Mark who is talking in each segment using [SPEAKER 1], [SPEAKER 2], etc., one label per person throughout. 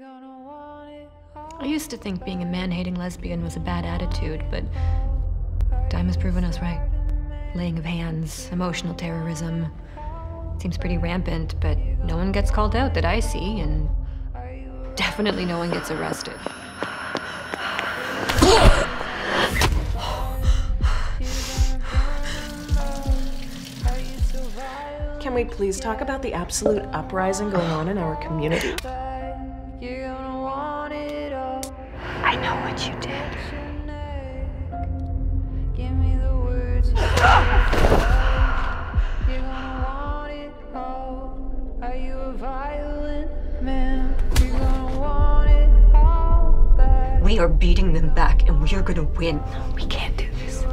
[SPEAKER 1] I used to think being a man-hating lesbian was a bad attitude, but time has proven us right. Laying of hands, emotional terrorism. Seems pretty rampant, but no one gets called out that I see, and definitely no one gets arrested.
[SPEAKER 2] Can we please talk about the absolute uprising going on in our community?
[SPEAKER 1] I know what you did. We are beating them back, and we are gonna win. We can't do this.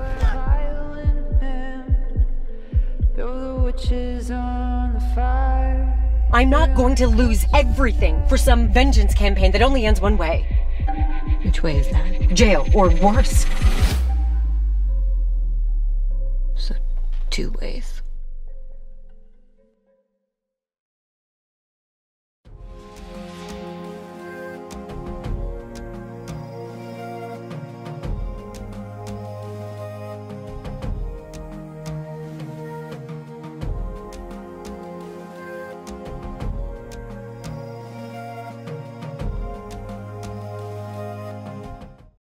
[SPEAKER 3] I'm not going to lose everything for some vengeance campaign that only ends one way
[SPEAKER 1] Which way is that?
[SPEAKER 3] jail or worse.
[SPEAKER 1] So, two ways.